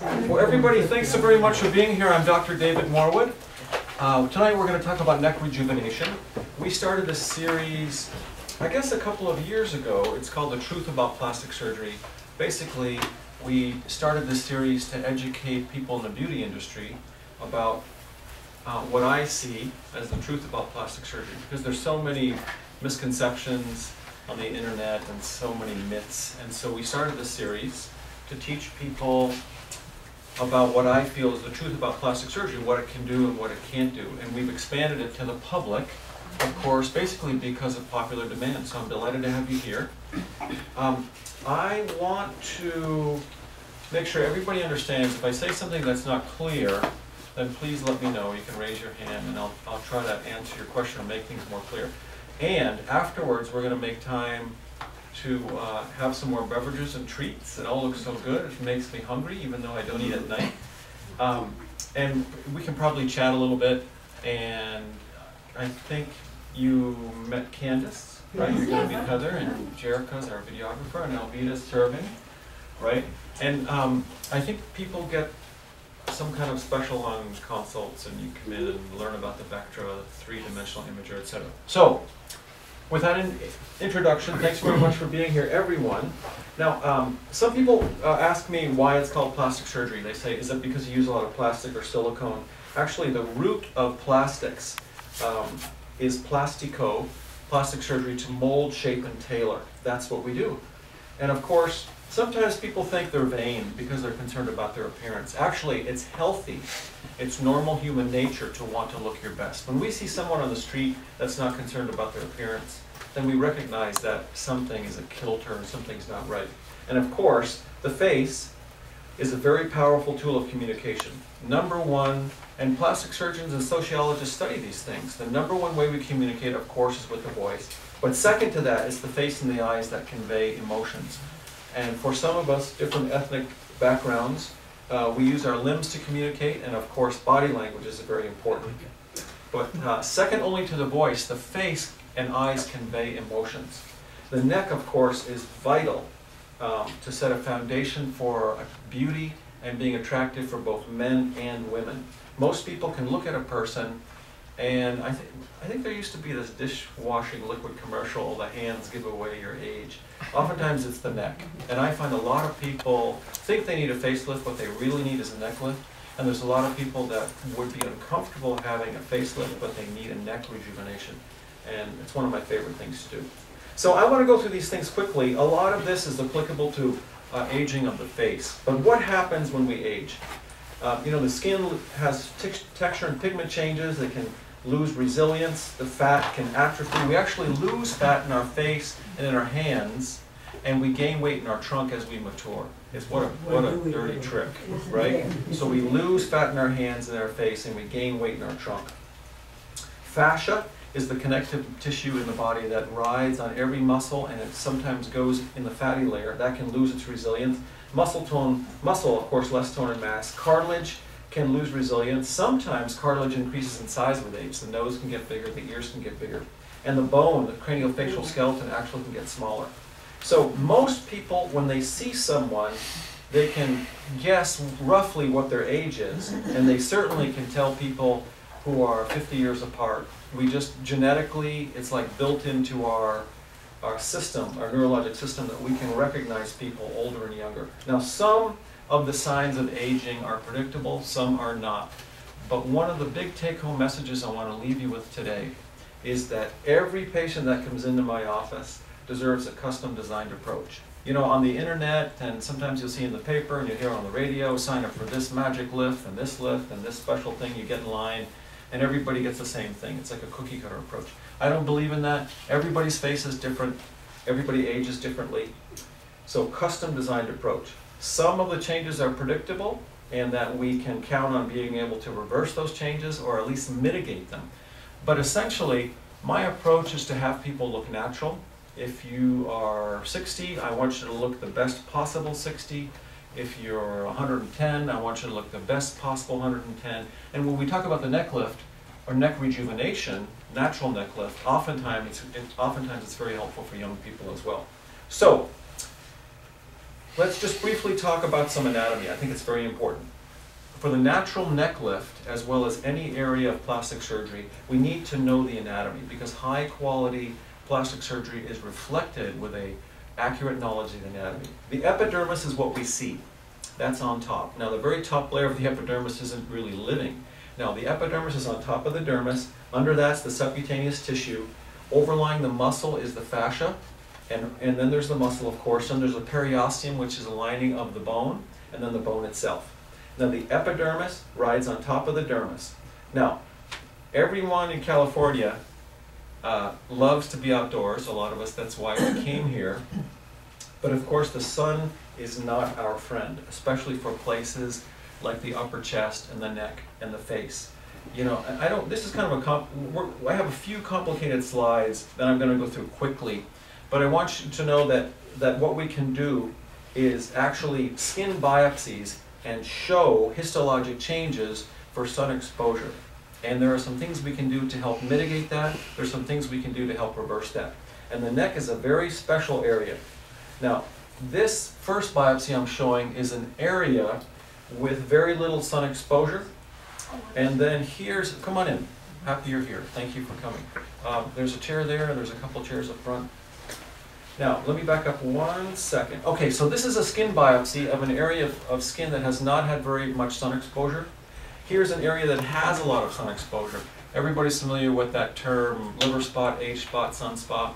Well, everybody, thanks so very much for being here. I'm Dr. David Morwood. Uh, tonight we're going to talk about neck rejuvenation. We started this series, I guess, a couple of years ago. It's called The Truth About Plastic Surgery. Basically, we started this series to educate people in the beauty industry about uh, what I see as the truth about plastic surgery because there's so many misconceptions on the internet and so many myths. And so we started this series to teach people about what I feel is the truth about plastic surgery, what it can do and what it can't do. And we've expanded it to the public, of course, basically because of popular demand. So I'm delighted to have you here. Um, I want to make sure everybody understands if I say something that's not clear, then please let me know. You can raise your hand and I'll, I'll try to answer your question or make things more clear. And afterwards, we're going to make time to uh, have some more beverages and treats. It all looks so good. It makes me hungry, even though I don't eat at night. Um, and we can probably chat a little bit. And I think you met Candace, right? You're going to meet Heather, and Jerica's our videographer, and Alvida's serving, right? And um, I think people get some kind of special lung consults, and you come in and learn about the Vectra, three-dimensional imager, etc. So with that in introduction, thanks very much for being here, everyone. Now, um, some people uh, ask me why it's called plastic surgery. They say, is it because you use a lot of plastic or silicone? Actually, the root of plastics um, is plastico, plastic surgery to mold, shape, and tailor. That's what we do. And of course, sometimes people think they're vain because they're concerned about their appearance. Actually, it's healthy. It's normal human nature to want to look your best. When we see someone on the street that's not concerned about their appearance, then we recognize that something is a kilter, something's not right. And of course, the face is a very powerful tool of communication. Number one, and plastic surgeons and sociologists study these things. The number one way we communicate, of course, is with the voice. But second to that is the face and the eyes that convey emotions. And for some of us, different ethnic backgrounds, uh, we use our limbs to communicate, and of course, body language is very important. But uh, second only to the voice, the face and eyes convey emotions. The neck, of course, is vital um, to set a foundation for beauty and being attractive for both men and women. Most people can look at a person and I think I think there used to be this dishwashing liquid commercial, the hands give away your age. Oftentimes it's the neck. And I find a lot of people think they need a facelift, what they really need is a neck lift. And there's a lot of people that would be uncomfortable having a facelift, but they need a neck rejuvenation. And it's one of my favorite things to do. So I want to go through these things quickly. A lot of this is applicable to uh, aging of the face. But what happens when we age? Uh, you know, the skin has texture and pigment changes. It can lose resilience, the fat can atrophy. We actually lose fat in our face and in our hands, and we gain weight in our trunk as we mature. It's what a, what a dirty trick, right? So we lose fat in our hands and our face, and we gain weight in our trunk. Fascia is the connective tissue in the body that rides on every muscle, and it sometimes goes in the fatty layer. That can lose its resilience. Muscle tone, muscle, of course, less tone and mass. Cartilage can lose resilience. Sometimes cartilage increases in size with age. The nose can get bigger, the ears can get bigger. And the bone, the craniofacial mm-hmm. skeleton, actually can get smaller. So most people, when they see someone, they can guess roughly what their age is, and they certainly can tell people who are 50 years apart. We just genetically, it's like built into our our system, our neurologic system, that we can recognize people older and younger. Now, some of the signs of aging are predictable, some are not. But one of the big take-home messages I want to leave you with today is that every patient that comes into my office deserves a custom designed approach. You know, on the internet, and sometimes you'll see in the paper and you hear on the radio, sign up for this magic lift and this lift and this special thing, you get in line, and everybody gets the same thing. It's like a cookie cutter approach. I don't believe in that. Everybody's face is different, everybody ages differently. So, custom designed approach. Some of the changes are predictable and that we can count on being able to reverse those changes or at least mitigate them. But essentially, my approach is to have people look natural. If you are 60, I want you to look the best possible 60. If you're 110, I want you to look the best possible 110. And when we talk about the neck lift or neck rejuvenation, natural neck lift, oftentimes it's, it, oftentimes it's very helpful for young people as well. So let's just briefly talk about some anatomy. I think it's very important. For the natural neck lift, as well as any area of plastic surgery, we need to know the anatomy because high quality plastic surgery is reflected with a accurate knowledge of the anatomy. The epidermis is what we see. That's on top. Now the very top layer of the epidermis isn't really living. Now the epidermis is on top of the dermis, under that's the subcutaneous tissue, overlying the muscle is the fascia, and, and then there's the muscle of course, and there's a periosteum which is a lining of the bone, and then the bone itself. Now the epidermis rides on top of the dermis. Now, everyone in California uh, loves to be outdoors, a lot of us, that's why we came here. But of course the sun is not our friend, especially for places like the upper chest and the neck and the face. You know, I don't, this is kind of a, comp, I have a few complicated slides that I'm going to go through quickly, but I want you to know that, that what we can do is actually skin biopsies and show histologic changes for sun exposure. And there are some things we can do to help mitigate that. There's some things we can do to help reverse that. And the neck is a very special area. Now, this first biopsy I'm showing is an area with very little sun exposure. And then here's, come on in. Happy you're here. Thank you for coming. Um, there's a chair there, there's a couple chairs up front. Now, let me back up one second. Okay, so this is a skin biopsy of an area of, of skin that has not had very much sun exposure. Here's an area that has a lot of sun exposure. Everybody's familiar with that term, liver spot, age spot, sunspot.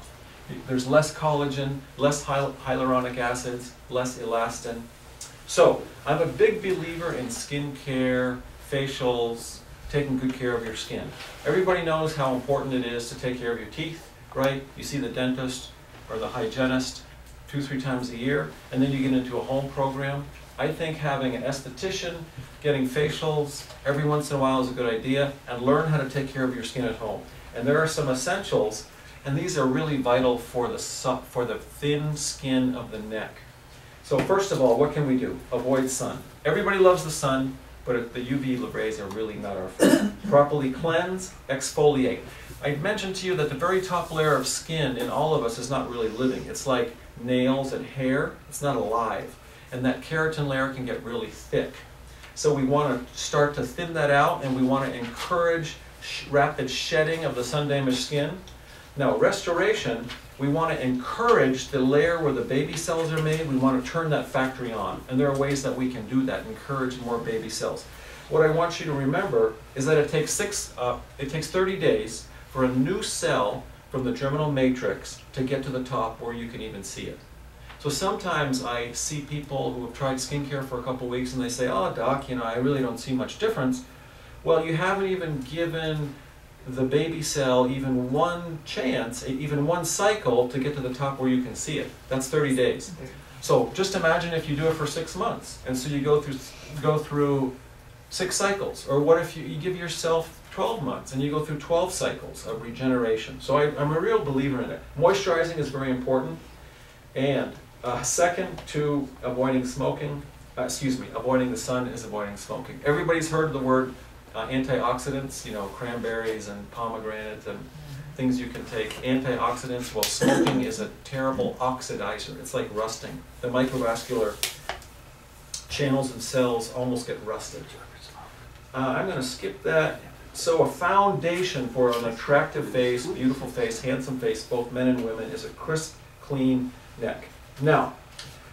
There's less collagen, less hyaluronic acids, less elastin. So, I'm a big believer in skin care, facials, taking good care of your skin. Everybody knows how important it is to take care of your teeth, right? You see the dentist or the hygienist two, three times a year, and then you get into a home program. I think having an esthetician, getting facials every once in a while is a good idea, and learn how to take care of your skin at home. And there are some essentials, and these are really vital for the, for the thin skin of the neck. So first of all, what can we do? Avoid sun. Everybody loves the sun, but the UV rays are really not our friend. Properly cleanse, exfoliate. I mentioned to you that the very top layer of skin in all of us is not really living. It's like nails and hair. It's not alive. And that keratin layer can get really thick. So we want to start to thin that out and we want to encourage sh rapid shedding of the sun-damaged skin. Now, restoration, we want to encourage the layer where the baby cells are made. We want to turn that factory on. And there are ways that we can do that, encourage more baby cells. What I want you to remember is that it takes, six, uh, it takes 30 days for a new cell from the germinal matrix to get to the top where you can even see it. So sometimes I see people who have tried skincare for a couple weeks and they say, oh doc, you know, I really don't see much difference. Well, you haven't even given the baby cell even one chance, even one cycle to get to the top where you can see it. That's 30 days. So just imagine if you do it for six months, and so you go through go through six cycles. Or what if you, you give yourself 12 months and you go through 12 cycles of regeneration? So I, am a real believer in it. Moisturizing is very important. And uh, second to avoiding smoking, uh, excuse me, avoiding the sun is avoiding smoking. Everybody's heard the word uh, antioxidants, you know, cranberries and pomegranate and things you can take. Antioxidants, well, smoking is a terrible oxidizer. It's like rusting. The microvascular channels and cells almost get rusted. Uh, I'm going to skip that. So a foundation for an attractive face, beautiful face, handsome face, both men and women, is a crisp, clean neck. Now,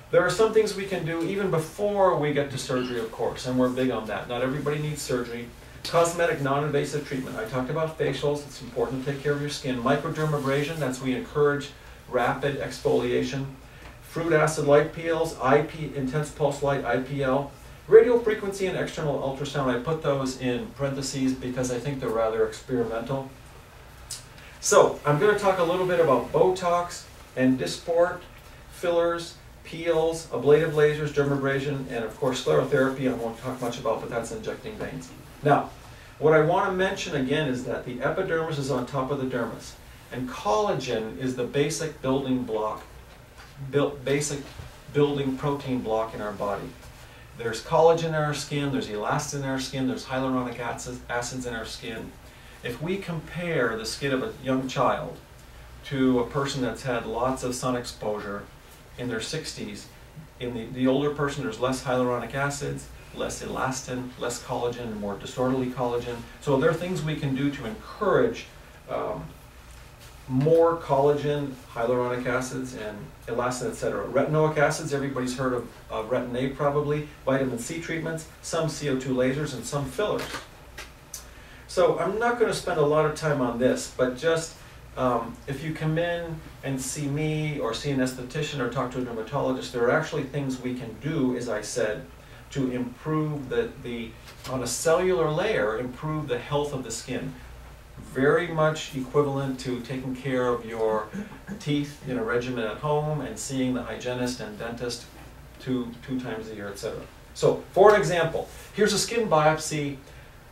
there are some things we can do even before we get to surgery, of course, and we're big on that. Not everybody needs surgery. Cosmetic, non-invasive treatment. I talked about facials. It's important to take care of your skin. Microdermabrasion, that's we encourage rapid exfoliation. Fruit acid light peels, IP, intense pulse light, IPL. Radio frequency and external ultrasound, I put those in parentheses because I think they're rather experimental. So, I'm going to talk a little bit about Botox and Dysport, fillers, peels, ablative lasers, dermabrasion, and of course sclerotherapy I won't talk much about, but that's injecting veins. Now, what I want to mention again is that the epidermis is on top of the dermis, and collagen is the basic building block, built, basic building protein block in our body. There's collagen in our skin, there's elastin in our skin, there's hyaluronic acids in our skin. If we compare the skin of a young child to a person that's had lots of sun exposure in their 60s, in the, the older person, there's less hyaluronic acids, less elastin, less collagen, more disorderly collagen. So there are things we can do to encourage um, more collagen, hyaluronic acids, and elastin, etc. Retinoic acids, everybody's heard of retin A probably, vitamin C treatments, some CO2 lasers, and some fillers. So I'm not going to spend a lot of time on this, but just um, if you come in and see me or see an esthetician or talk to a dermatologist, there are actually things we can do, as I said, to improve the, the on a cellular layer, improve the health of the skin very much equivalent to taking care of your teeth in a regimen at home and seeing the hygienist and dentist two, two times a year, etc. So, for an example, here's a skin biopsy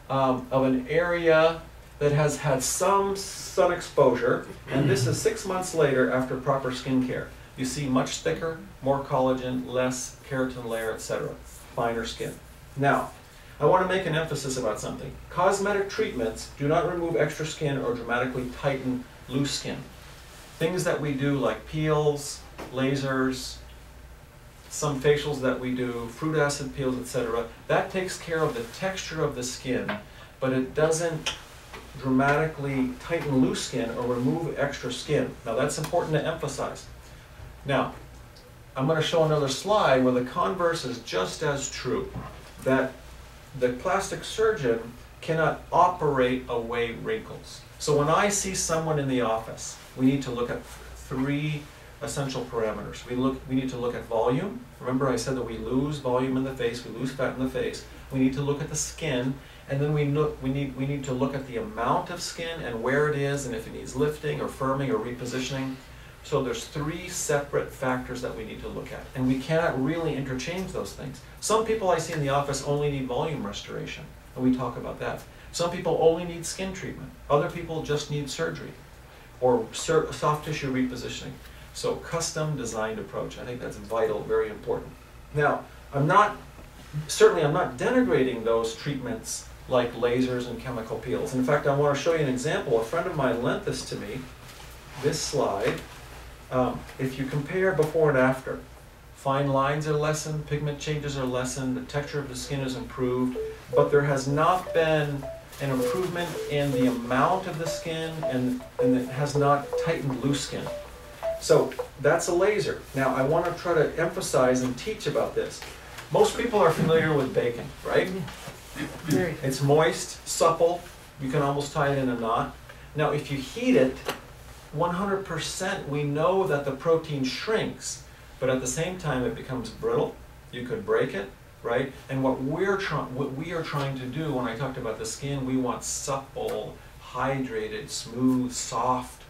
um, of an area that has had some sun exposure, and this is six months later after proper skin care. You see much thicker, more collagen, less keratin layer, etc. Finer skin. Now, I want to make an emphasis about something. Cosmetic treatments do not remove extra skin or dramatically tighten loose skin. Things that we do like peels, lasers, some facials that we do, fruit acid peels, etc., that takes care of the texture of the skin, but it doesn't dramatically tighten loose skin or remove extra skin. Now that's important to emphasize. Now, I'm going to show another slide where the converse is just as true. That the plastic surgeon cannot operate away wrinkles. So when I see someone in the office, we need to look at three essential parameters. We look we need to look at volume. Remember I said that we lose volume in the face, we lose fat in the face. We need to look at the skin and then we look we need we need to look at the amount of skin and where it is and if it needs lifting or firming or repositioning. So there's three separate factors that we need to look at, and we cannot really interchange those things. Some people I see in the office only need volume restoration, and we talk about that. Some people only need skin treatment. Other people just need surgery or soft tissue repositioning. So custom designed approach. I think that's vital, very important. Now, I'm not, certainly I'm not denigrating those treatments like lasers and chemical peels. In fact, I want to show you an example. A friend of mine lent this to me, this slide. Um, if you compare before and after, fine lines are lessened, pigment changes are lessened, the texture of the skin is improved, but there has not been an improvement in the amount of the skin and, and it has not tightened loose skin. So that's a laser. Now I want to try to emphasize and teach about this. Most people are familiar with bacon, right? It's moist, supple, you can almost tie it in a knot. Now if you heat it, 100% we know that the protein shrinks, but at the same time it becomes brittle. You could break it, right? And what we're trying, what we are trying to do when I talked about the skin, we want supple, hydrated, smooth, soft,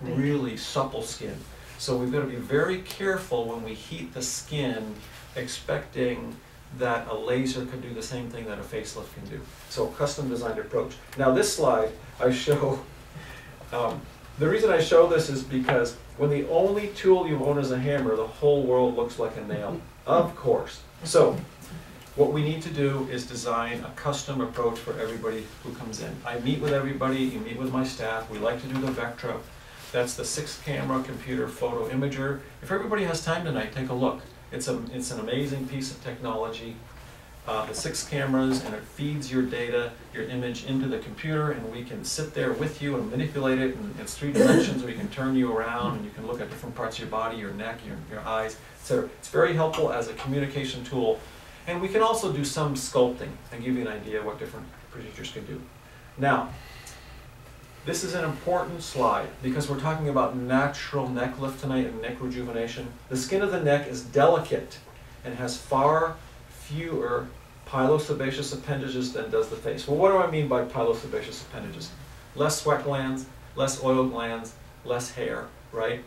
really supple skin. So we've got to be very careful when we heat the skin, expecting that a laser could do the same thing that a facelift can do. So custom designed approach. Now this slide I show um, the reason I show this is because when the only tool you own is a hammer, the whole world looks like a nail. Of course. So, what we need to do is design a custom approach for everybody who comes in. I meet with everybody, you meet with my staff, we like to do the Vectra. That's the six camera computer photo imager. If everybody has time tonight, take a look. It's, a, it's an amazing piece of technology uh, the six cameras and it feeds your data, your image into the computer and we can sit there with you and manipulate it and it's three dimensions we can turn you around and you can look at different parts of your body, your neck, your, your eyes, So It's very helpful as a communication tool and we can also do some sculpting and give you an idea what different procedures can do. Now, this is an important slide because we're talking about natural neck lift tonight and neck rejuvenation. The skin of the neck is delicate and has far fewer pilosebaceous appendages than does the face. Well, what do I mean by pilosebaceous appendages? Less sweat glands, less oil glands, less hair, right?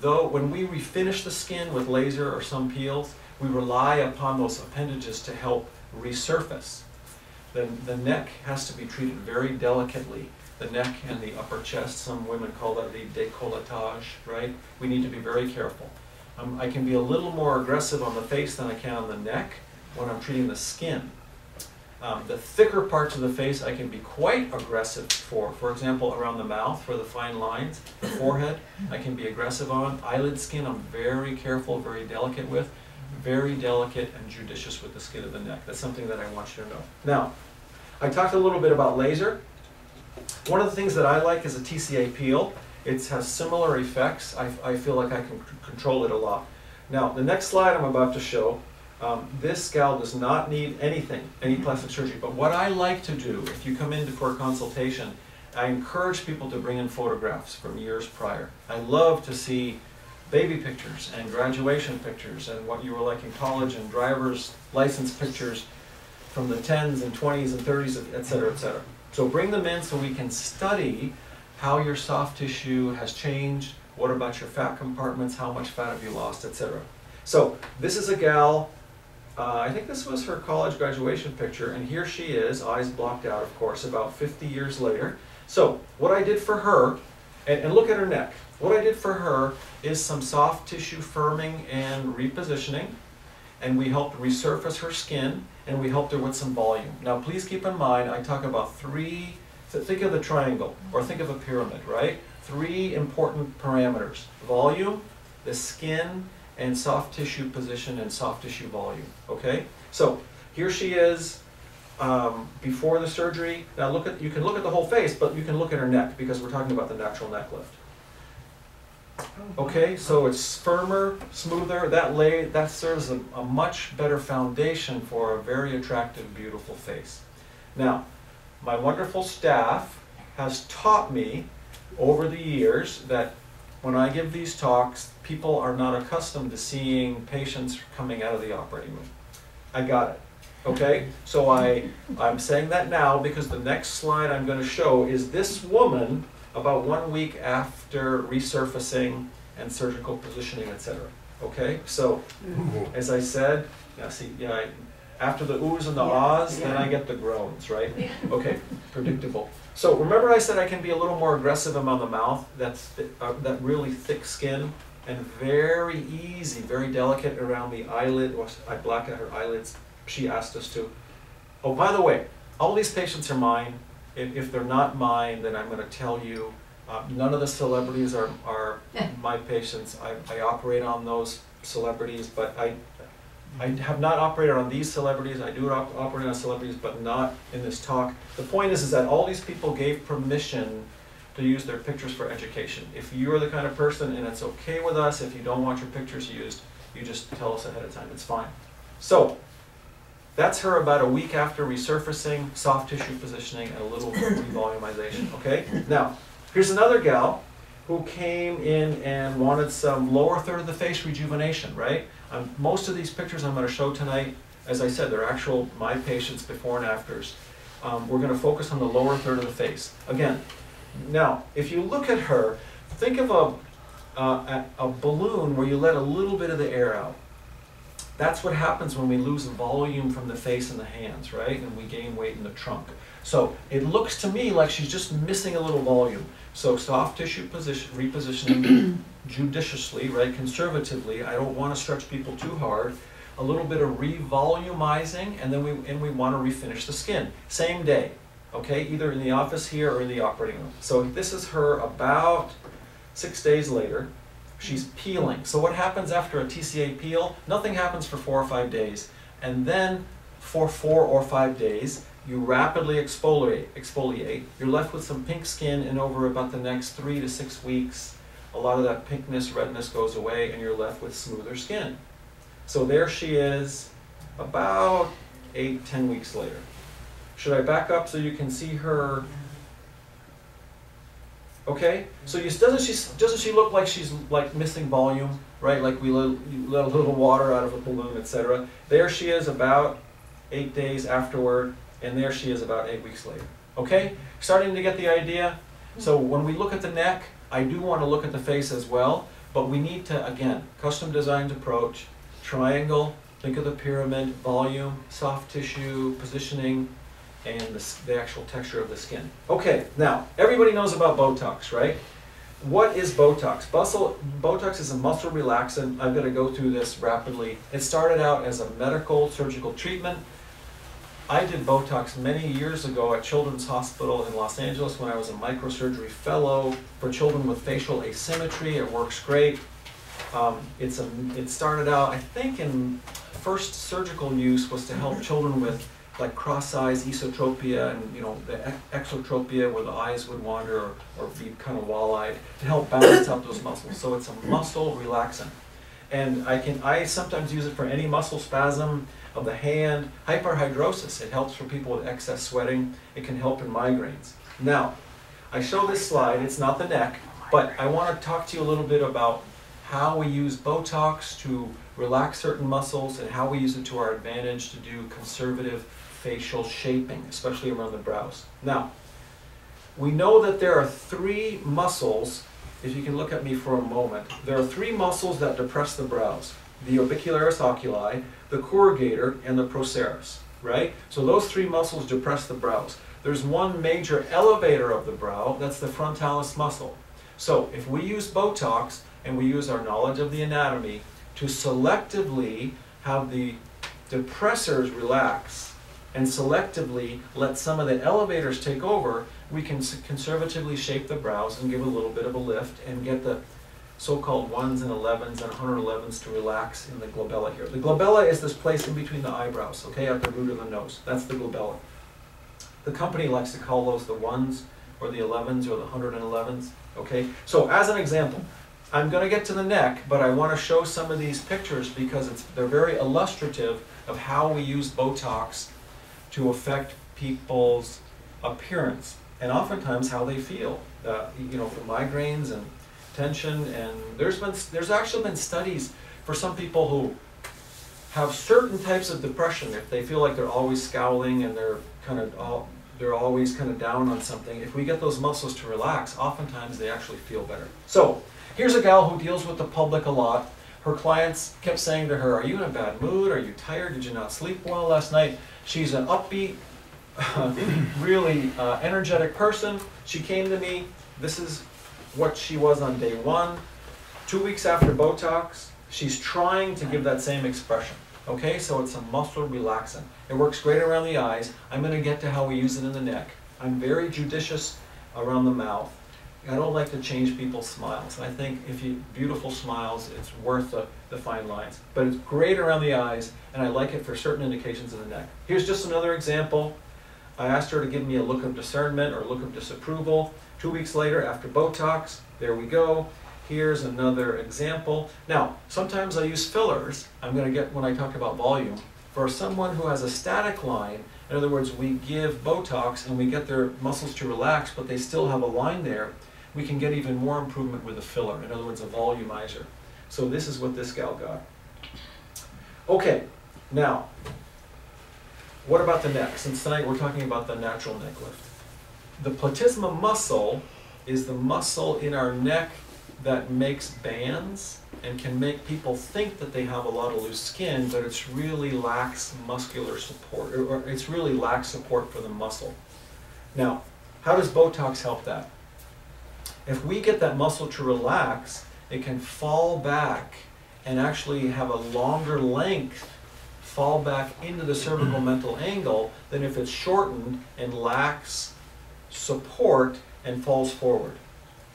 Though when we refinish the skin with laser or some peels, we rely upon those appendages to help resurface. The, the neck has to be treated very delicately. The neck and the upper chest, some women call that the décolletage, right? We need to be very careful. Um, I can be a little more aggressive on the face than I can on the neck, when I'm treating the skin. Um, the thicker parts of the face I can be quite aggressive for. For example, around the mouth for the fine lines, the forehead I can be aggressive on. Eyelid skin I'm very careful, very delicate with. very delicate and judicious with the skin of the neck. That's something that I want you to know. Now, I talked a little bit about laser. One of the things that I like is a TCA peel. It has similar effects. I, I feel like I can control it a lot. Now, the next slide I'm about to show, um, this gal does not need anything, any plastic surgery. But what I like to do, if you come in for a consultation, I encourage people to bring in photographs from years prior. I love to see baby pictures and graduation pictures and what you were like in college and driver's license pictures from the 10s and 20s and 30s, et cetera, et cetera. So bring them in so we can study how your soft tissue has changed, what about your fat compartments, how much fat have you lost, et cetera. So this is a gal, uh, I think this was her college graduation picture, and here she is, eyes blocked out, of course, about 50 years later. So what I did for her, and, and look at her neck. What I did for her is some soft tissue firming and repositioning, and we helped resurface her skin, and we helped her with some volume. Now please keep in mind, I talk about three, think of the triangle, or think of a pyramid, right? Three important parameters, volume, the skin, and soft tissue position and soft tissue volume, okay? So here she is, um, before the surgery. Now look at, you can look at the whole face, but you can look at her neck because we're talking about the natural neck lift. Okay, so it's firmer, smoother, that lay, that serves a, a much better foundation for a very attractive, beautiful face. Now, my wonderful staff has taught me over the years that when I give these talks, people are not accustomed to seeing patients coming out of the operating room. I got it. Okay, so I, I'm saying that now because the next slide I'm going to show is this woman about one week after resurfacing and surgical positioning, etc. Okay, so as I said, yeah, see, yeah, I, after the oohs and the Yeah, ahs, then. I get the groans, right? Okay, predictable. So remember I said I can be a little more aggressive around the mouth, that's thi- uh, that really thick skin, and very easy, very delicate around the eyelid, or s- I black out her eyelids, she asked us to. Oh, by the way, all these patients are mine. If, if they're not mine, then I'm gonna tell you, uh, none of the celebrities are, are my patients. I, I operate on those celebrities, but I, I have not operated on these celebrities, I do op- operate on celebrities, but not in this talk. The point is, is that all these people gave permission to use their pictures for education. If you're the kind of person, and it's okay with us, if you don't want your pictures used, you just tell us ahead of time, it's fine. So, that's her about a week after resurfacing, soft tissue positioning, and a little revolumization, okay? Now, here's another gal who came in and wanted some lower third of the face rejuvenation, right? Um, most of these pictures I'm gonna show tonight, as I said, they're actual, my patients before and afters. Um, we're gonna focus on the lower third of the face. Again, now, if you look at her, think of a, uh, a, a balloon where you let a little bit of the air out. That's what happens when we lose volume from the face and the hands, right? And we gain weight in the trunk. So it looks to me like she's just missing a little volume. So soft tissue position, repositioning judiciously, right, conservatively. I don't want to stretch people too hard. A little bit of revolumizing, and then we and we want to refinish the skin. Same day, okay, either in the office here or in the operating room. So this is her about six days later. She's peeling. So what happens after a TCA peel? Nothing happens for four or five days. And then for four or five days, you rapidly exfoliate, exfoliate. You're left with some pink skin and over about the next three to six weeks, a lot of that pinkness, redness goes away and you're left with smoother skin. So there she is about eight, ten weeks later. Should I back up so you can see her Okay, so you, doesn't she doesn't she look like she's like missing volume, right? Like we let, let a little water out of a balloon, etc. There she is about eight days afterward, and there she is about eight weeks later. Okay, starting to get the idea. So when we look at the neck, I do want to look at the face as well, but we need to again custom designed approach, triangle. Think of the pyramid, volume, soft tissue, positioning, and the, the actual texture of the skin. Okay, now, everybody knows about Botox, right? What is Botox? Bustle, Botox is a muscle relaxant. I'm going to go through this rapidly. It started out as a medical surgical treatment. I did Botox many years ago at Children's Hospital in Los Angeles when I was a microsurgery fellow for children with facial asymmetry. It works great. Um, it's a, it started out, I think, in first surgical use was to help children with like cross-eyes esotropia and you know the exotropia where the eyes would wander or, or be kind of wall-eyed to help balance out those muscles. So it's a muscle relaxant. And I can I sometimes use it for any muscle spasm of the hand, hyperhidrosis. It helps for people with excess sweating. It can help in migraines. Now, I show this slide, it's not the neck, but I want to talk to you a little bit about how we use Botox to relax certain muscles and how we use it to our advantage to do conservative facial shaping, especially around the brows. Now, we know that there are three muscles, if you can look at me for a moment, there are three muscles that depress the brows. The orbicularis oculi, the corrugator, and the procerus, right? So those three muscles depress the brows. There's one major elevator of the brow, that's the frontalis muscle. So if we use Botox and we use our knowledge of the anatomy to selectively have the depressors relax and selectively let some of the elevators take over, we can conservatively shape the brows and give a little bit of a lift and get the so-called 1s and 11s and 111s to relax in the glabella here. The glabella is this place in between the eyebrows, okay, at the root of the nose. That's the glabella. The company likes to call those the 1s or the 11s or the 111s, okay? So as an example, I'm going to get to the neck, but I want to show some of these pictures because it's, they're very illustrative of how we use Botox to affect people's appearance and oftentimes how they feel. Uh, you know, for migraines and tension, and there's been there's actually been studies for some people who have certain types of depression. If they feel like they're always scowling and they're kind of all, they're always kind of down on something, if we get those muscles to relax, oftentimes they actually feel better. So here's a gal who deals with the public a lot. Her clients kept saying to her, "Are you in a bad mood? Are you tired? Did you not sleep well last night?" She's an upbeat, really uh, energetic person. She came to me. This is what she was on day one. Two weeks after Botox, she's trying to give that same expression. Okay, so it's a muscle relaxant. It works great around the eyes. I'm going to get to how we use it in the neck. I'm very judicious around the mouth. I don't like to change people's smiles. I think if you beautiful smiles, it's worth the, the fine lines. But it's great around the eyes, and I like it for certain indications of the neck. Here's just another example. I asked her to give me a look of discernment or look of disapproval. Two weeks later, after Botox, there we go. Here's another example. Now, sometimes I use fillers. I'm going to get when I talk about volume. For someone who has a static line, in other words, we give Botox and we get their muscles to relax, but they still have a line there we can get even more improvement with a filler, in other words, a volumizer. So this is what this gal got. Okay, now, what about the neck? Since tonight we're talking about the natural neck lift. The platysma muscle is the muscle in our neck that makes bands and can make people think that they have a lot of loose skin, but it's really lacks muscular support, or it's really lacks support for the muscle. Now, how does Botox help that? If we get that muscle to relax, it can fall back and actually have a longer length fall back into the cervical mental angle than if it's shortened and lacks support and falls forward.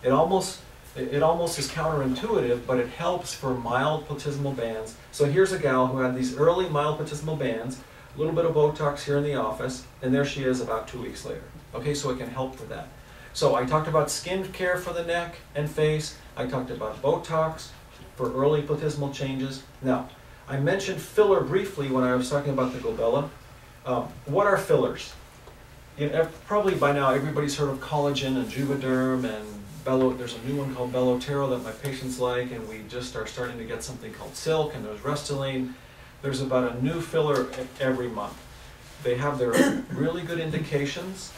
It almost it almost is counterintuitive, but it helps for mild platysmal bands. So here's a gal who had these early mild platysmal bands, a little bit of Botox here in the office, and there she is about two weeks later. Okay, so it can help with that. So I talked about skin care for the neck and face. I talked about Botox for early platysmal changes. Now, I mentioned filler briefly when I was talking about the glabella. Um, what are fillers? You know, probably by now everybody's heard of collagen and Juvederm and Bello, there's a new one called Belotero that my patients like and we just are starting to get something called Silk and there's Restylane. There's about a new filler every month. They have their really good indications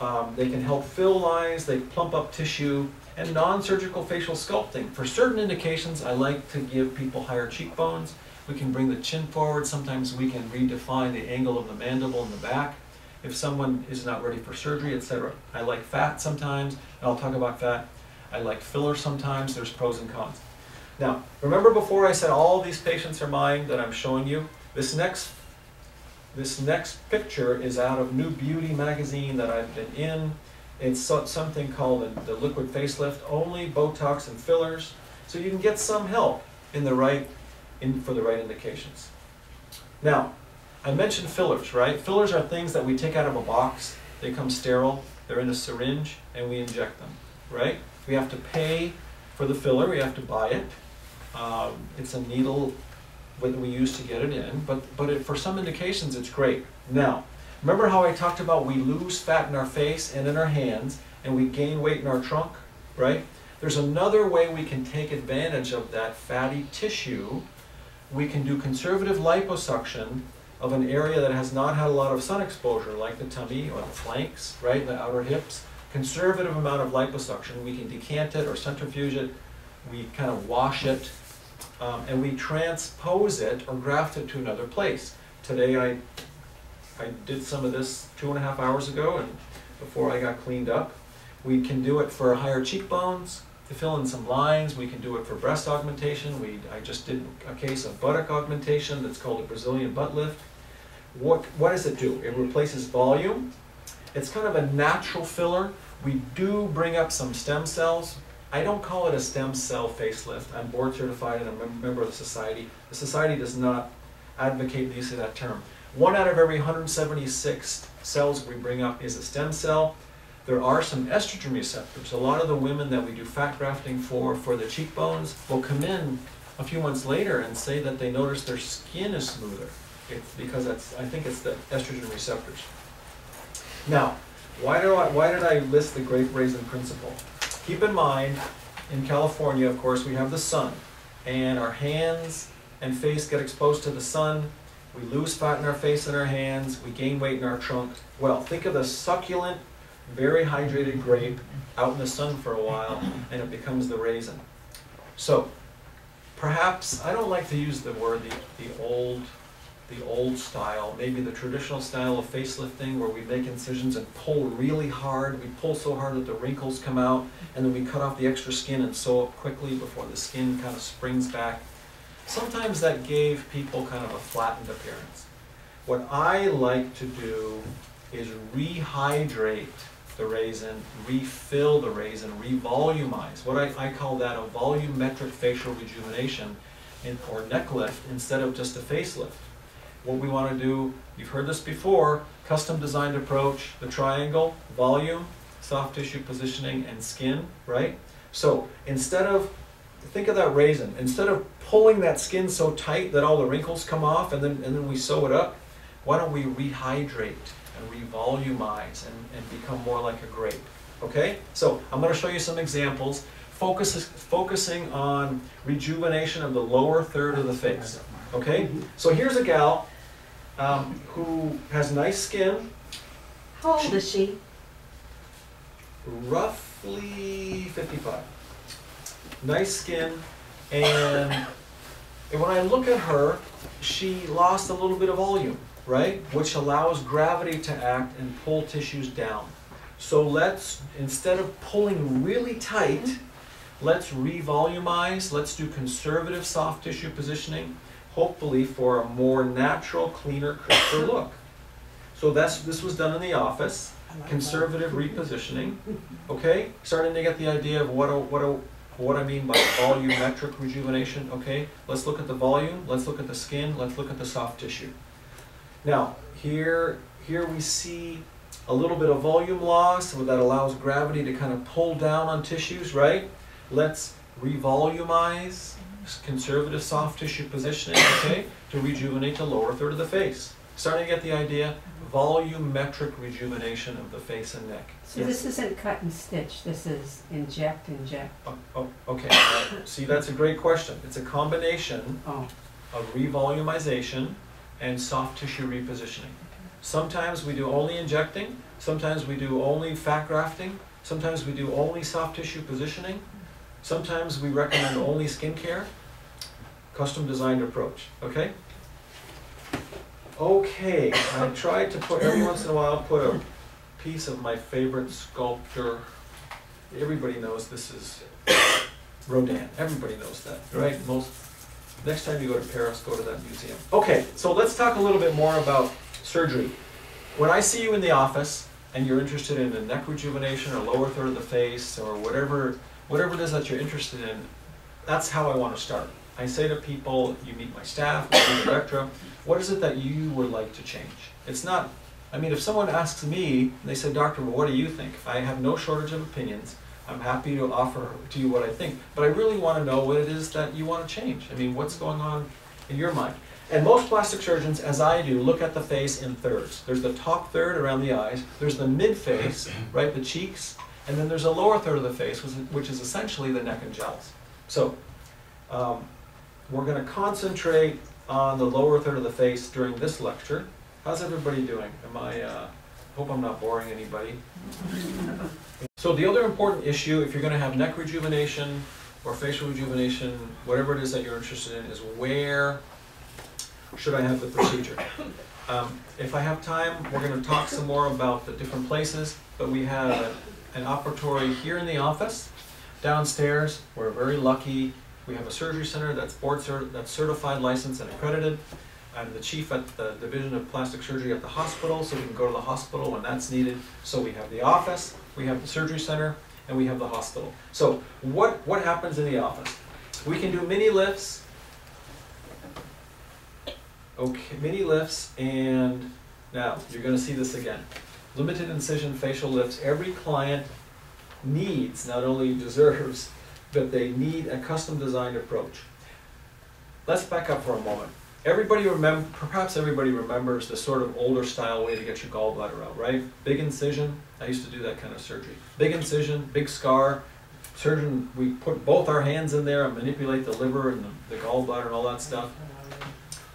um, they can help fill lines, they plump up tissue, and non-surgical facial sculpting. For certain indications, I like to give people higher cheekbones. We can bring the chin forward. Sometimes we can redefine the angle of the mandible in the back. If someone is not ready for surgery, etc. I like fat sometimes, and I'll talk about fat. I like filler sometimes. There's pros and cons. Now, remember before I said all these patients are mine that I'm showing you? This next this next picture is out of New Beauty magazine that I've been in. It's something called the liquid facelift, only Botox and fillers. So you can get some help. in the right, in, for the right indications. Now, I mentioned fillers, right? Fillers are things that we take out of a box, they come sterile, they're in a syringe, and we inject them, right? We have to pay for the filler, we have to buy it. Um, it's a needle that we use to get it in, but, but it, for some indications, it's great. Now, remember how I talked about we lose fat in our face and in our hands, and we gain weight in our trunk, right? There's another way we can take advantage of that fatty tissue. We can do conservative liposuction of an area that has not had a lot of sun exposure, like the tummy or the flanks, right, the outer hips. Conservative amount of liposuction. We can decant it or centrifuge it. We kind of wash it, um, and we transpose it or graft it to another place. Today I, I did some of this two and a half hours ago, and before I got cleaned up. We can do it for higher cheekbones, to fill in some lines. We can do it for breast augmentation. We, I just did a case of buttock augmentation that's called a Brazilian butt lift. What, what does it do? It replaces volume. It's kind of a natural filler. We do bring up some stem cells. I don't call it a stem cell facelift. I'm board certified and I'm a member of the society. The society does not advocate the use of that term. One out of every 176 cells we bring up is a stem cell. There are some estrogen receptors. A lot of the women that we do fat grafting for, for the cheekbones, will come in a few months later and say that they notice their skin is smoother. It's because that's, I think it's the estrogen receptors. Now, why, do I, why did I list the grape raisin principle? Keep in mind, in California, of course, we have the sun, and our hands and face get exposed to the sun. We lose fat in our face and our hands. We gain weight in our trunk. Well, think of the succulent, very hydrated grape out in the sun for a while, and it becomes the raisin. So, perhaps I don't like to use the word the, the old the old style, maybe the traditional style of facelifting where we make incisions and pull really hard. We pull so hard that the wrinkles come out, and then we cut off the extra skin and sew it quickly before the skin kind of springs back. Sometimes that gave people kind of a flattened appearance. What I like to do is rehydrate the raisin, refill the raisin, revolumize. What I, I call that a volumetric facial rejuvenation in, or neck lift instead of just a facelift what we want to do, you've heard this before, custom designed approach, the triangle, volume, soft tissue positioning, and skin, right? So instead of, think of that raisin, instead of pulling that skin so tight that all the wrinkles come off and then, and then we sew it up, why don't we rehydrate and revolumize and, and become more like a grape, okay? So I'm going to show you some examples, focus, focusing on rejuvenation of the lower third of the face. Okay, so here's a gal um, who has nice skin, How old is she? roughly 55. Nice skin, and, and when I look at her, she lost a little bit of volume, right? Which allows gravity to act and pull tissues down. So let's, instead of pulling really tight, let's revolumize, let's do conservative soft tissue positioning, hopefully for a more natural, cleaner, crisper look. So that's, this was done in the office, conservative repositioning, okay? Starting to get the idea of what, a, what, a, what I mean by volumetric rejuvenation, okay? Let's look at the volume, let's look at the skin, let's look at the soft tissue. Now, here, here we see a little bit of volume loss so that allows gravity to kind of pull down on tissues, right? Let's revolumize conservative soft tissue positioning, okay, to rejuvenate the lower third of the face. Starting to get the idea, volumetric rejuvenation of the face and neck. So Yes. this isn't cut and stitch, this is inject, inject. Oh, oh, okay, see, that's a great question. It's a combination Oh, of revolumization and soft tissue repositioning. Sometimes we do only injecting, sometimes we do only fat grafting, sometimes we do only soft tissue positioning, sometimes we recommend only skincare. Custom designed approach, okay? Okay, I tried to put, every once in a while, put a piece of my favorite sculptor. Everybody knows this is Rodin, everybody knows that, right? Most, next time you go to Paris, go to that museum. Okay, so let's talk a little bit more about surgery. When I see you in the office and you're interested in a neck rejuvenation or lower third of the face or whatever, whatever it is that you're interested in, that's how I want to start. I say to people, you meet my staff, the Vectra, what is it that you would like to change? It's not, I mean, if someone asks me, they say, doctor, well, what do you think? I have no shortage of opinions. I'm happy to offer to you what I think, but I really want to know what it is that you want to change. I mean, what's going on in your mind? And most plastic surgeons, as I do, look at the face in thirds. There's the top third around the eyes, there's the mid face, right, the cheeks, and then there's a lower third of the face, which is- which is essentially the neck and jowls. So, um, we're going to concentrate on the lower third of the face during this lecture. How's everybody doing? Am I, uh, hope I'm not boring anybody. So the other important issue, if you're gonna have neck rejuvenation or facial rejuvenation, whatever it is that you're interested in, is where should I have the procedure? Um, if I have time, we're gonna talk some more about the different places, but we have an operatory here in the office. Downstairs, we're very lucky, we have a surgery center that's board cert, that's certified, licensed, and accredited. I'm the chief at the Division of Plastic Surgery at the hospital, so we can go to the hospital when that's needed. So we have the office, we have the surgery center, and we have the hospital. So what, what happens in the office? We can do mini lifts. Okay, mini lifts, and now, you're gonna see this again. Limited incision facial lifts, every client needs, not only deserves, but they need a custom designed approach. Let's back up for a moment. Everybody remember, perhaps everybody remembers the sort of older style way to get your gallbladder out, right? Big incision, I used to do that kind of surgery. Big incision, big scar, surgeon, we put both our hands in there and manipulate the liver and the, the gallbladder and all that stuff.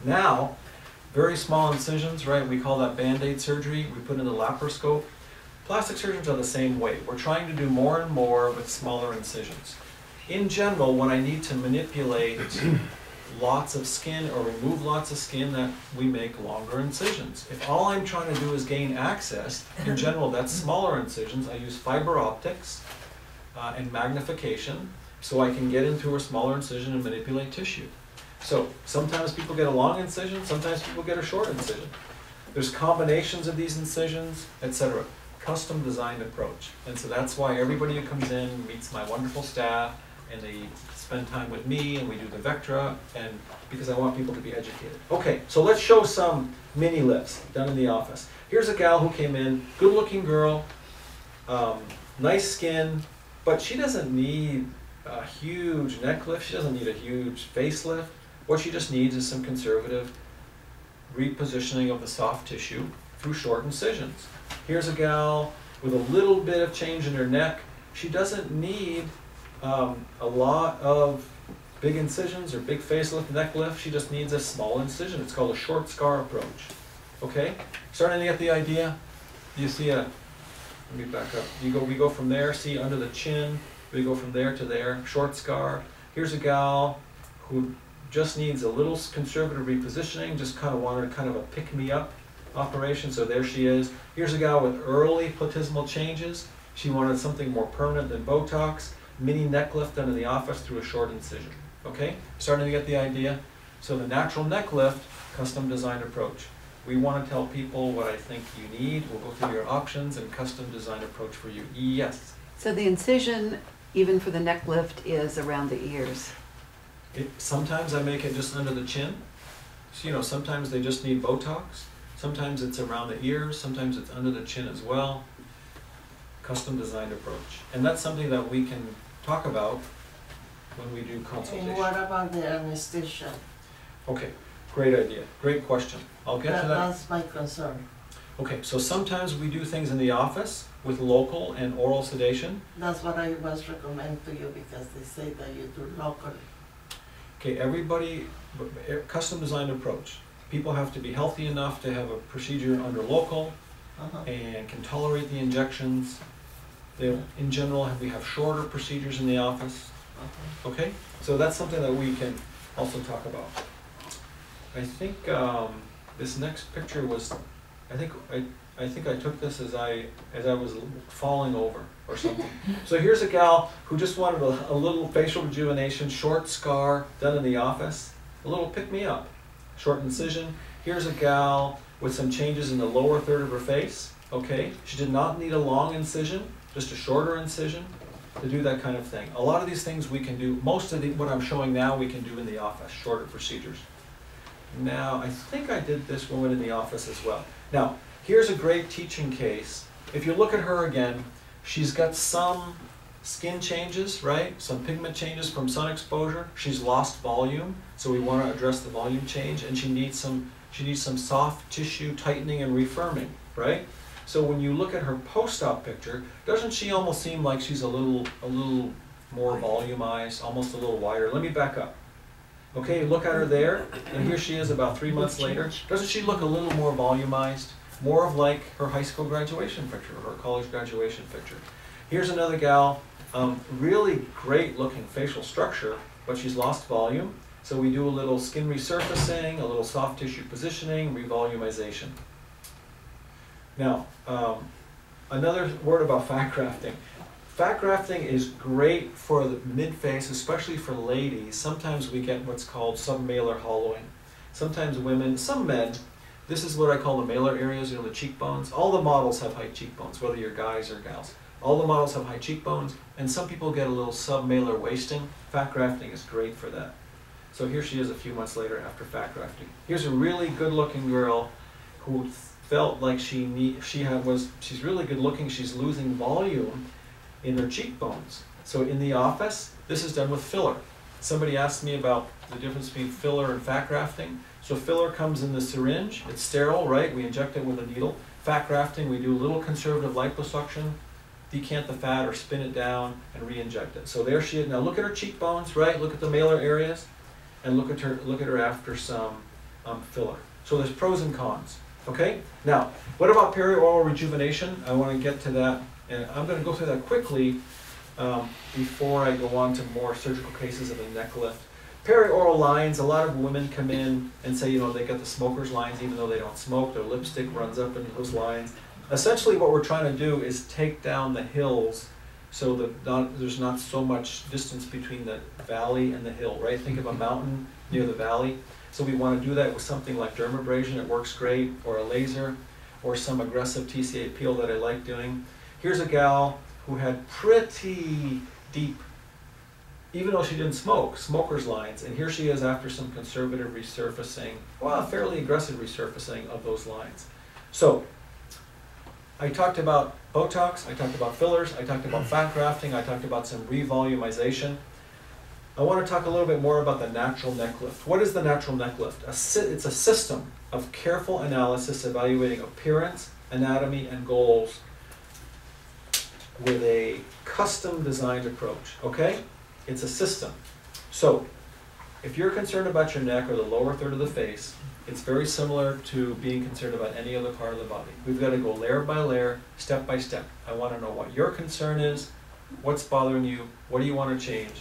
Now, very small incisions, right? We call that Band-Aid surgery. We put in the laparoscope. Plastic surgeons are the same way. We're trying to do more and more with smaller incisions. In general, when I need to manipulate lots of skin or remove lots of skin, that we make longer incisions. If all I'm trying to do is gain access, in general, that's smaller incisions. I use fiber optics uh, and magnification so I can get into a smaller incision and manipulate tissue. So sometimes people get a long incision, sometimes people get a short incision. There's combinations of these incisions, etc. Custom designed approach. And so that's why everybody who comes in meets my wonderful staff and they spend time with me and we do the Vectra and because I want people to be educated. Okay, so let's show some mini lifts done in the office. Here's a gal who came in, good looking girl, um, nice skin, but she doesn't need a huge neck lift, she doesn't need a huge facelift. What she just needs is some conservative repositioning of the soft tissue through short incisions. Here's a gal with a little bit of change in her neck. She doesn't need um, a lot of big incisions or big facelift, neck lift. She just needs a small incision. It's called a short scar approach. Okay? Starting to get the idea? You see a, let me back up. You go, we go from there, see under the chin, we go from there to there, short scar. Here's a gal who just needs a little conservative repositioning, just kind of wanted kind of a pick-me-up operation, so there she is. Here's a gal with early platysmal changes. She wanted something more permanent than Botox. Mini neck lift done in the office through a short incision. Okay, starting to get the idea? So the natural neck lift, custom design approach. We want to tell people what I think you need. We'll go through your options and custom design approach for you. Yes. So the incision, even for the neck lift, is around the ears. It, sometimes I make it just under the chin. So, you know, sometimes they just need Botox. Sometimes it's around the ears. Sometimes it's under the chin as well. Custom designed approach. And that's something that we can talk about when we do consultation. And what about the anesthesia? Okay, great idea. Great question. I'll get to That- that. That's my concern. Okay, so sometimes we do things in the office with local and oral sedation. That's what I was recommend to you because they say that you do local. Okay, everybody, custom designed approach. People have to be healthy enough to have a procedure under local Uh-huh. and can tolerate the injections. They, in general, we have shorter procedures in the office, okay? So that's something that we can also talk about. I think, um, this next picture was, I think, I, I think I took this as I, as I was falling over or something. So here's a gal who just wanted a, a little facial rejuvenation, short scar done in the office, a little pick-me-up, short incision. Here's a gal with some changes in the lower third of her face, okay? She did not need a long incision, just a shorter incision. to do that kind of thing. A lot of these things we can do, most of the, what I'm showing now, we can do in the office, shorter procedures. Now, I think I did this woman in the office as well. Now, here's a great teaching case. If you look at her again, she's got some skin changes, right? Some pigment changes from sun exposure. She's lost volume, so we want to address the volume change, and she needs some she needs some soft tissue tightening and refirming, right? So when you look at her post-op picture, doesn't she almost seem like she's a little a little more volumized, almost a little wider? Let me back up. Okay, look at her there, and here she is about three months later. Doesn't she look a little more volumized? More of like her high school graduation picture, or her college graduation picture. Here's another gal, um, really great looking facial structure, but she's lost volume. So we do a little skin resurfacing, a little soft tissue positioning, revolumization. Now, um, another word about fat grafting. Fat grafting is great for the mid-face, especially for ladies. Sometimes we get what's called submalar hollowing. Sometimes women, some men, this is what I call the malar areas, you know, the cheekbones. All the models have high cheekbones, whether you're guys or gals. All the models have high cheekbones, and some people get a little submalar wasting. Fat grafting is great for that. So here she is a few months later after fat grafting. Here's a really good-looking girl who felt like she need, she had was she's really good looking. She's losing volume in her cheekbones. So in the office, this is done with filler. Somebody asked me about the difference between filler and fat grafting. So filler comes in the syringe. It's sterile, right? We inject it with a needle. Fat grafting, we do a little conservative liposuction, decant the fat or spin it down and re-inject it. So there she is. Now look at her cheekbones, right? Look at the malar areas, and look at her. Look at her after some um, filler. So there's pros and cons. Okay. Now, what about perioral rejuvenation? I want to get to that, and I'm going to go through that quickly um, before I go on to more surgical cases of a neck lift. Perioral lines, a lot of women come in and say, you know, they got the smoker's lines even though they don't smoke, their lipstick runs up into those lines. Essentially what we're trying to do is take down the hills so that there's not so much distance between the valley and the hill, right? Think of a mountain near the valley. So we want to do that with something like dermabrasion, it works great, or a laser, or some aggressive TCA peel that I like doing. Here's a gal who had pretty deep even though she didn't smoke, smoker's lines, and here she is after some conservative resurfacing, well, fairly aggressive resurfacing of those lines. So, I talked about Botox, I talked about fillers, I talked about fat grafting, I talked about some revolumization. I want to talk a little bit more about the natural neck lift. What is the natural neck lift? It's a system of careful analysis evaluating appearance, anatomy, and goals with a custom designed approach, okay? It's a system. So, if you're concerned about your neck or the lower third of the face, it's very similar to being concerned about any other part of the body. We've got to go layer by layer, step by step. I want to know what your concern is, what's bothering you, what do you want to change.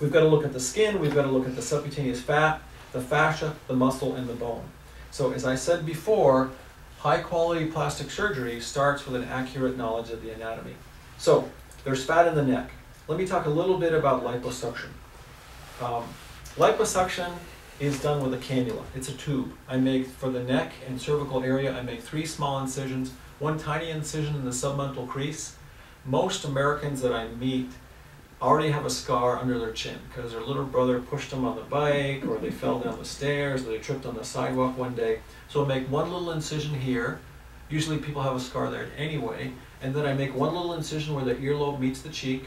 We've got to look at the skin, we've got to look at the subcutaneous fat, the fascia, the muscle, and the bone. So, as I said before, high quality plastic surgery starts with an accurate knowledge of the anatomy. So, there's fat in the neck. Let me talk a little bit about liposuction. Um, liposuction is done with a cannula. It's a tube. I make, for the neck and cervical area, I make three small incisions, one tiny incision in the submental crease. Most Americans that I meet already have a scar under their chin because their little brother pushed them on the bike or they fell down the stairs or they tripped on the sidewalk one day. So I make one little incision here. Usually people have a scar there anyway. And then I make one little incision where the earlobe meets the cheek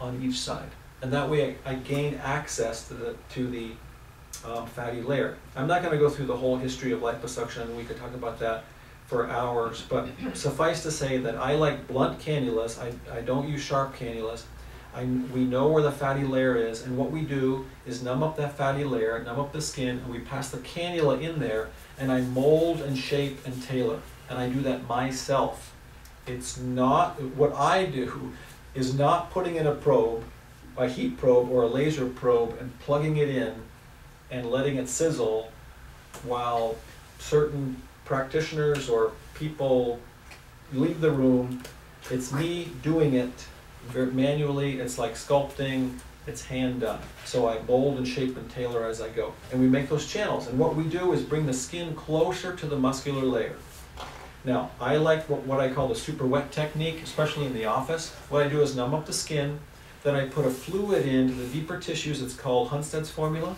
on each side. And that way I, I gain access to the, to the um, fatty layer. I'm not going to go through the whole history of liposuction, we could talk about that for hours, but suffice to say that I like blunt cannulas. I, I don't use sharp cannulas. I, we know where the fatty layer is, and what we do is numb up that fatty layer, numb up the skin, and we pass the cannula in there, and I mold and shape and tailor. And I do that myself. It's not, what I do is not putting in a probe, a heat probe or a laser probe, and plugging it in and letting it sizzle while certain practitioners or people leave the room. It's me doing it manually. It's like sculpting. It's hand done. So I mold and shape and tailor as I go. And we make those channels. And what we do is bring the skin closer to the muscular layer. Now, I like what, what I call the super wet technique, especially in the office. What I do is numb up the skin, then I put a fluid into the deeper tissues, it's called Hunstad's formula.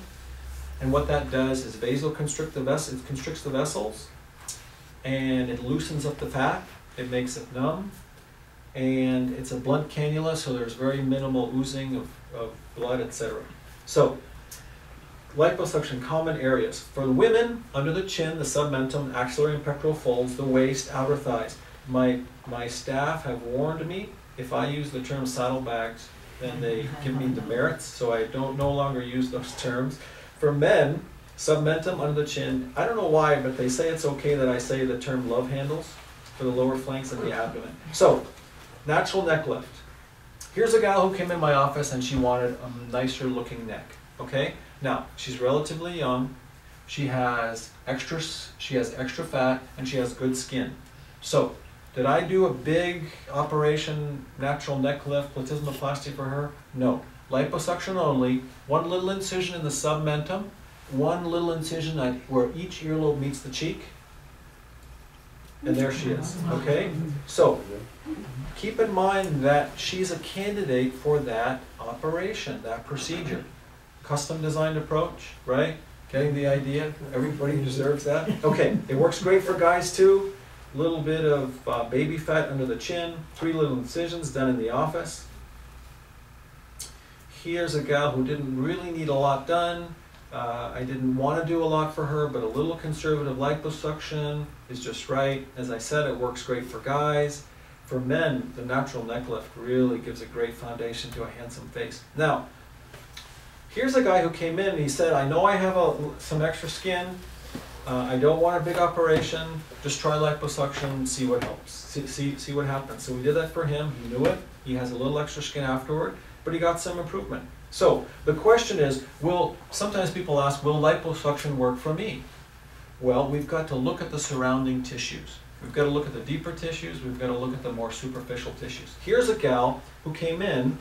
And what that does is vasoconstrict the ves, it constricts the vessels, and it loosens up the fat, it makes it numb, and it's a blunt cannula, so there's very minimal oozing of, of blood, etc. So, liposuction common areas. For the women, under the chin, the submentum, axillary and pectoral folds, the waist, outer thighs. My, my staff have warned me, if I use the term saddlebags, then they give me demerits, so I don't no longer use those terms. For men, submentum under the chin, I don't know why, but they say it's okay that I say the term love handles for the lower flanks and the abdomen. So, natural neck lift. Here's a gal who came in my office and she wanted a nicer looking neck, okay? Now, she's relatively young, she has extra, she has extra fat, and she has good skin. So, did I do a big operation, natural neck lift, platysmoplasty for her? No. Liposuction only, one little incision in the submentum, one little incision at where each earlobe meets the cheek. And there she is, okay? So, keep in mind that she's a candidate for that operation, that procedure. Custom designed approach, right? Getting the idea? Everybody deserves that? Okay, it works great for guys too. Little bit of uh, baby fat under the chin, three little incisions done in the office. Here's a gal who didn't really need a lot done. Uh, I didn't want to do a lot for her, but a little conservative liposuction is just right. As I said, it works great for guys. For men, the natural neck lift really gives a great foundation to a handsome face. Now, here's a guy who came in and he said, I know I have a, some extra skin. Uh, I don't want a big operation. Just try liposuction, see what helps, see, see, see what happens. So we did that for him. He knew it. He has a little extra skin afterward, but he got some improvement. So the question is, will sometimes people ask, will liposuction work for me? Well, we've got to look at the surrounding tissues. We've got to look at the deeper tissues. We've got to look at the more superficial tissues. Here's a gal who came in,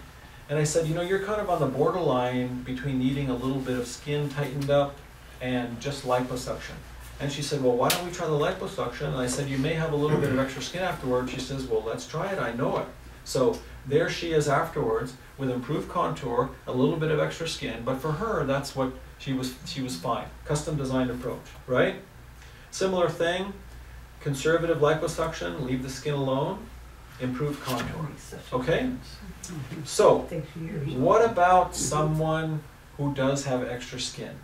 and I said, you know, you're kind of on the borderline between needing a little bit of skin tightened up and just liposuction. And she said, well, why don't we try the liposuction? And I said, you may have a little bit of extra skin afterwards. She says, well, let's try it. I know it. So there she is afterwards with improved contour, a little bit of extra skin. But for her, that's what she was. She was fine. Custom designed approach, right? Similar thing. Conservative liposuction, leave the skin alone, improved contour. Okay? So, what about someone who does have extra skin?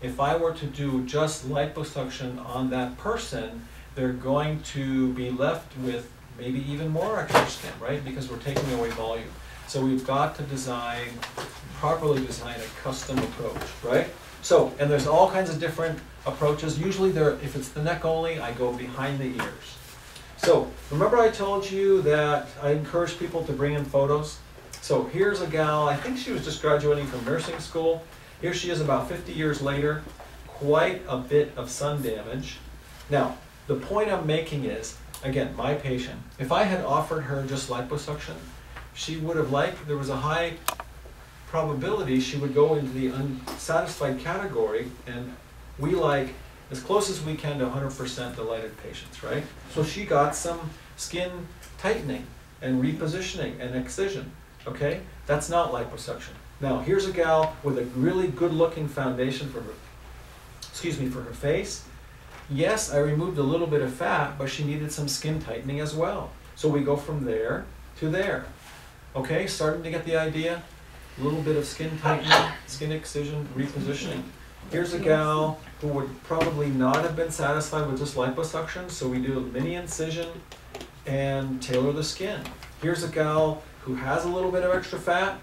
If I were to do just liposuction on that person, they're going to be left with maybe even more extra skin, right? Because we're taking away volume. So we've got to design, properly design a custom approach, right? So, and there's all kinds of different approaches. Usually there, if it's the neck only, I go behind the ears. So, remember I told you that I encourage people to bring in photos? So here's a gal, I think she was just graduating from nursing school. Here she is about 50 years later, quite a bit of sun damage. Now, the point I'm making is, again, my patient, if I had offered her just liposuction, she would have liked, there was a high probability she would go into the unsatisfied category, and we like as close as we can to 100% delighted patients, right? So she got some skin tightening and repositioning and excision, okay? That's not liposuction. Now, here's a gal with a really good looking foundation for her, excuse me, for her face. Yes, I removed a little bit of fat, but she needed some skin tightening as well. So we go from there to there. Okay, starting to get the idea? A little bit of skin tightening, skin excision, repositioning. Here's a gal who would probably not have been satisfied with just liposuction, so we do a mini incision and tailor the skin. Here's a gal who has a little bit of extra fat.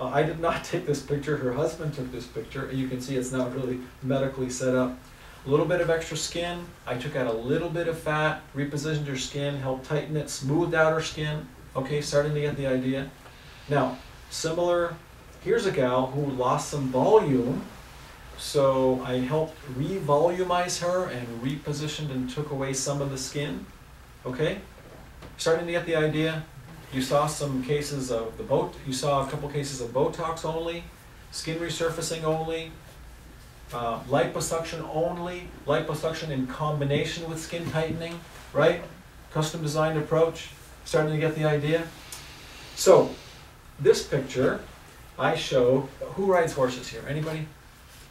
Uh, I did not take this picture, her husband took this picture, and you can see it's not really medically set up. A little bit of extra skin, I took out a little bit of fat, repositioned her skin, helped tighten it, smoothed out her skin. Okay, starting to get the idea. Now, similar, here's a gal who lost some volume, so I helped re-volumize her and repositioned and took away some of the skin. Okay? Starting to get the idea? You saw some cases of the boat, you saw a couple cases of Botox only, skin resurfacing only, uh, liposuction only, liposuction in combination with skin tightening. right? Custom designed approach, starting to get the idea? So, this picture, I show, who rides horses here? Anybody?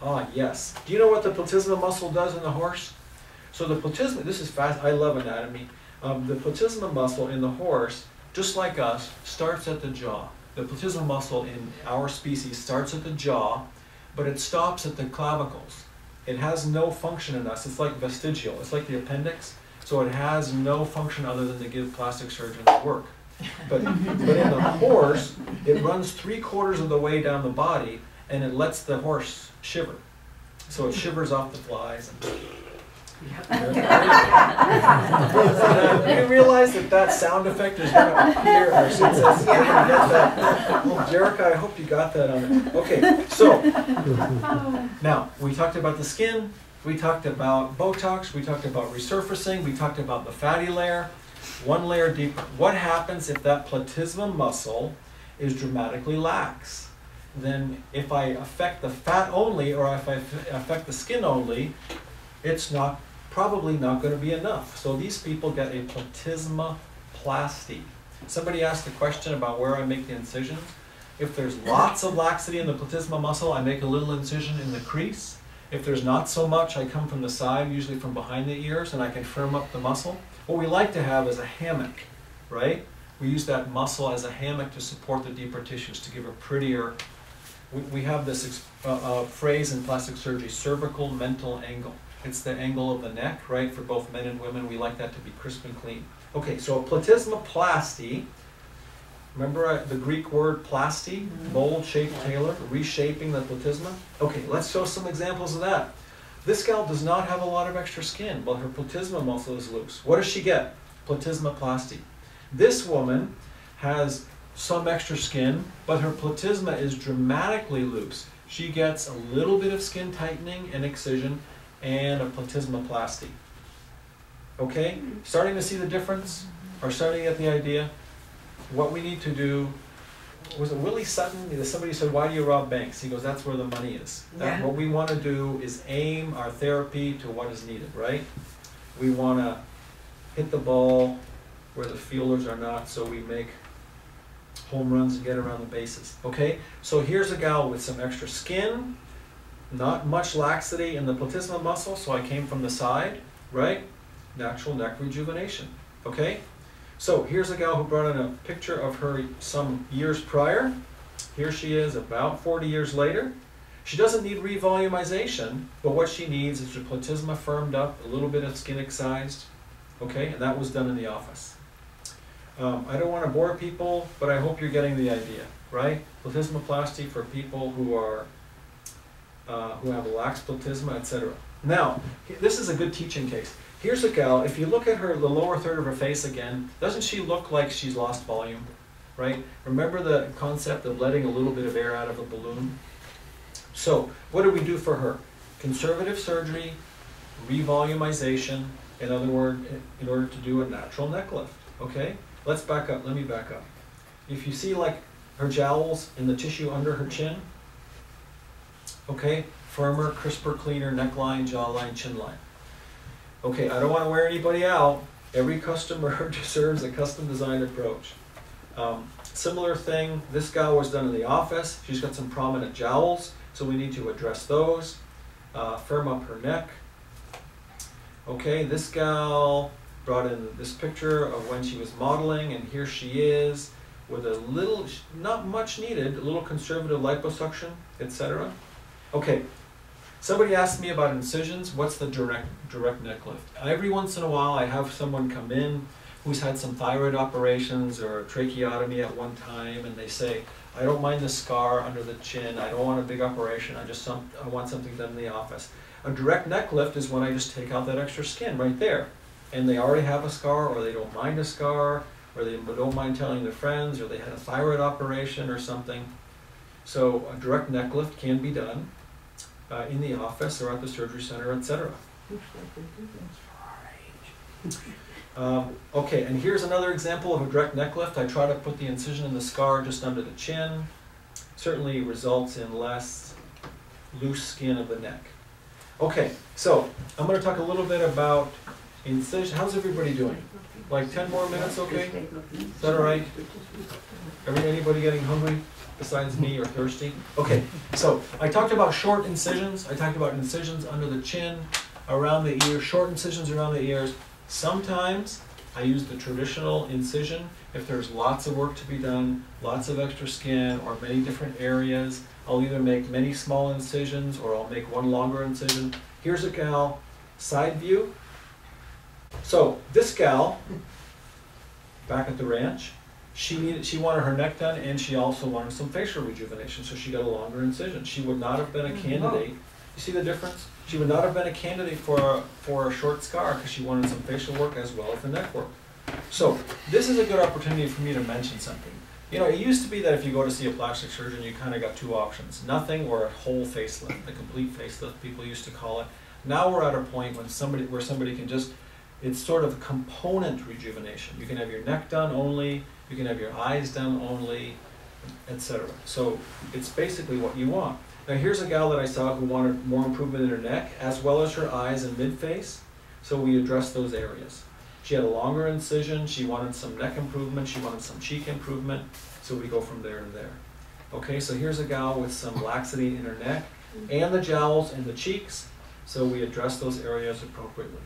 Ah, yes. Do you know what the platysma muscle does in the horse? So the platysma, this is fast, I love anatomy. Um, the platysma muscle in the horse, just like us, starts at the jaw. The platysma muscle in our species starts at the jaw, but it stops at the clavicles. It has no function in us. It's like vestigial. It's like the appendix. So it has no function other than to give plastic surgeons work. But, but in the horse, it runs three quarters of the way down the body and it lets the horse shiver. So it shivers off the flies. And you realize that that sound effect is going to appear, or since it's, you're going to get that. Oh, Jerica, I hope you got that on it. Okay, so now we talked about the skin, we talked about Botox, we talked about resurfacing, we talked about the fatty layer. One layer deeper. What happens if that platysma muscle is dramatically lax? Then if I affect the fat only or if I affect the skin only, it's not probably not going to be enough. So these people get a platysma plasty. Somebody asked a question about where I make the incisions. If there's lots of laxity in the platysma muscle, I make a little incision in the crease. If there's not so much, I come from the side, usually from behind the ears, and I can firm up the muscle. What we like to have is a hammock, right? We use that muscle as a hammock to support the deeper tissues to give a prettier. We, we have this uh, uh, phrase in plastic surgery cervicomental angle. It's the angle of the neck, right? For both men and women, we like that to be crisp and clean. Okay, so a platysmoplasty. Remember uh, the Greek word plasty, mold, shape, tailor, reshaping the platysma? Okay, let's show some examples of that. This gal does not have a lot of extra skin, but her platysma muscle is loose. What does she get? Platysmoplasty. This woman has some extra skin, but her platysma is dramatically loose. She gets a little bit of skin tightening and excision and a platysmoplasty. Okay? Mm-hmm. Starting to see the difference? Mm-hmm. Or starting to get the idea? What we need to do was it Willie Sutton? Somebody said, "Why do you rob banks?" He goes, "That's where the money is. That, Yeah. What we want to do is aim our therapy to what is needed, right? We want to hit the ball where the fielders are not, so we make home runs and get around the bases. Okay, so here's a gal with some extra skin, not much laxity in the platysma muscle, so I came from the side, right? Natural neck rejuvenation. Okay, so here's a gal who brought in a picture of her some years prior. Here she is about 40 years later. She doesn't need revolumization, but what she needs is her platysma firmed up, a little bit of skin excised. Okay, and that was done in the office. Um, I don't want to bore people, but I hope you're getting the idea, right? Platysmoplasty for people who are uh, who have lax platysma, etc. Now, this is a good teaching case. Here's a gal. If you look at her, the lower third of her face again, doesn't she look like she's lost volume? Right? Remember the concept of letting a little bit of air out of a balloon? So, what do we do for her? Conservative surgery, revolumization, in other words, in order to do a natural neck lift. Okay? Let's back up. Let me back up. If you see like her jowls and the tissue under her chin, okay, firmer, crisper, cleaner neckline, jawline, chin line. Okay, I don't want to wear anybody out. Every customer deserves a custom designed approach. Um, similar thing, this gal was done in the office. She's got some prominent jowls, so we need to address those. Uh, firm up her neck. Okay, this gal brought in this picture of when she was modeling, and here she is with a little, not much needed, a little conservative liposuction, etc. Okay, somebody asked me about incisions. What's the direct direct neck lift? Every once in a while, I have someone come in who's had some thyroid operations or tracheotomy at one time, and they say, "I don't mind the scar under the chin. I don't want a big operation. I just some, I want something done in the office." A direct neck lift is when I just take out that extra skin right there, and they already have a scar, or they don't mind a scar, or they don't mind telling their friends, or they had a thyroid operation or something. So a direct neck lift can be done uh, in the office or at the surgery center, etc. Um, okay, and here's another example of a direct neck lift. I try to put the incision in the scar just under the chin. Certainly results in less loose skin of the neck. Okay, so I'm going to talk a little bit about incision, how's everybody doing? Like ten more minutes, okay? Is that all right? Anybody getting hungry besides me or thirsty? Okay, so I talked about short incisions, I talked about incisions under the chin, around the ear, short incisions around the ears. Sometimes I use the traditional incision if there's lots of work to be done, lots of extra skin, or many different areas. I'll either make many small incisions or I'll make one longer incision. Here's a gal, side view. So this gal, back at the ranch, she needed, she wanted her neck done and she also wanted some facial rejuvenation, so she got a longer incision. She would not have been a oh. candidate. You see the difference? She would not have been a candidate for a, for a short scar because she wanted some facial work as well as the neck work. So this is a good opportunity for me to mention something. You know, it used to be that if you go to see a plastic surgeon, you kind of got two options: nothing or a whole facelift, the complete facelift people used to call it. Now we're at a point when somebody where somebody can just it's sort of component rejuvenation. You can have your neck done only, you can have your eyes done only, etc. So it's basically what you want. Now here's a gal that I saw who wanted more improvement in her neck as well as her eyes and mid face. So we addressed those areas. She had a longer incision, she wanted some neck improvement, she wanted some cheek improvement, so we go from there to there. Okay, so here's a gal with some laxity in her neck and the jowls and the cheeks, so we address those areas appropriately.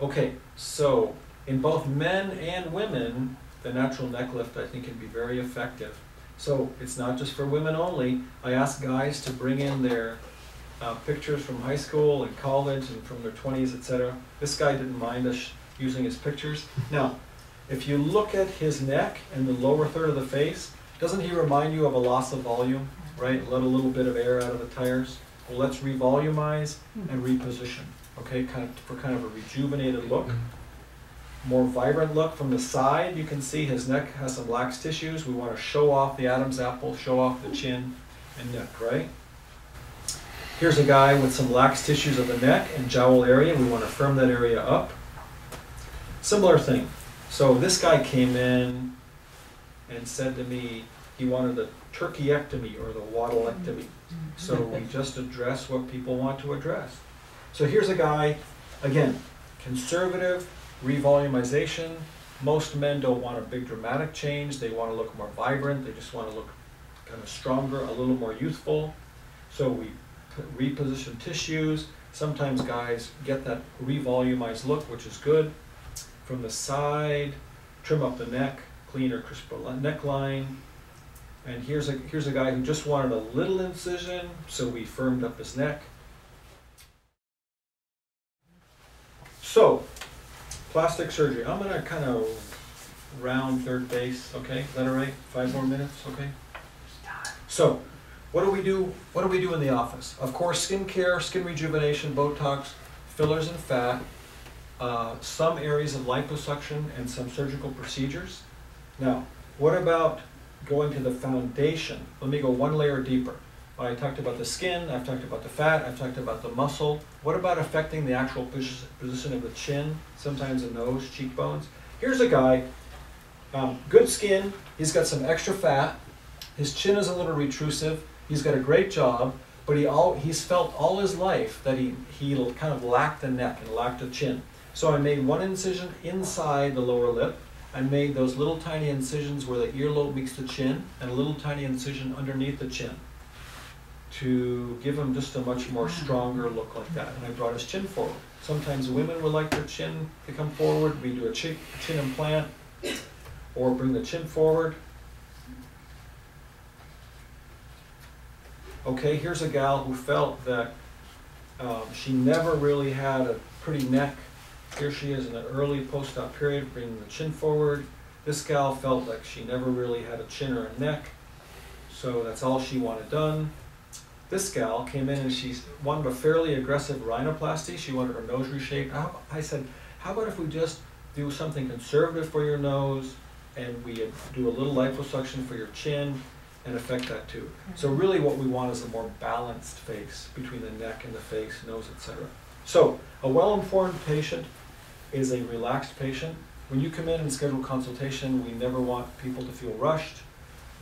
Okay, so in both men and women, the natural neck lift I think can be very effective. So it's not just for women only. I ask guys to bring in their uh, pictures from high school and college and from their 20s, etc. This guy didn't mind us using his pictures. Now, if you look at his neck and the lower third of the face, doesn't he remind you of a loss of volume, right? Let a little bit of air out of the tires. Well, let's revolumize and reposition, okay, kind of for kind of a rejuvenated look. More vibrant look from the side. You can see his neck has some lax tissues. We want to show off the Adam's apple, show off the chin and neck, right? Here's a guy with some lax tissues of the neck and jowl area. We want to firm that area up. Similar thing. So this guy came in and said to me he wanted the turkeyectomy or the waddleectomy. So we just address what people want to address. So here's a guy, again, conservative, revolumization. Most men don't want a big dramatic change. They want to look more vibrant. They just want to look kind of stronger, a little more youthful. So we reposition tissues. Sometimes guys get that revolumized look, which is good. From the side, trim up the neck, cleaner, crisper li- neckline. And here's a here's a guy who just wanted a little incision, so we firmed up his neck. So, plastic surgery. I'm gonna kind of round third base. Okay, is that all right? Five more minutes. Okay. So, what do we do? What do we do in the office? Of course, skin care, skin rejuvenation, Botox, fillers and fat, uh, some areas of liposuction, and some surgical procedures. Now, what about going to the foundation? Let me go one layer deeper. I talked about the skin, I've talked about the fat, I've talked about the muscle. What about affecting the actual position of the chin, sometimes the nose, cheekbones? Here's a guy, um, good skin, he's got some extra fat, his chin is a little retrusive, he's got a great job, but he all, he's felt all his life that he, he kind of lacked the neck and lacked a chin. So I made one incision inside the lower lip, I made those little tiny incisions where the earlobe meets the chin, and a little tiny incision underneath the chin to give him just a much more stronger look like that. And I brought his chin forward. Sometimes women would like their chin to come forward. We do a chin, chin implant or bring the chin forward. Okay, here's a gal who felt that um, she never really had a pretty neck. Here she is in an early post-op period, bringing the chin forward. This gal felt like she never really had a chin or a neck, so that's all she wanted done. This gal came in and she wanted a fairly aggressive rhinoplasty. She wanted her nose reshaped. I, I said, how about if we just do something conservative for your nose and we do a little liposuction for your chin and affect that too. So really what we want is a more balanced face between the neck and the face, nose, etc. So a well-informed patient is a relaxed patient. When you come in and schedule consultation, we never want people to feel rushed.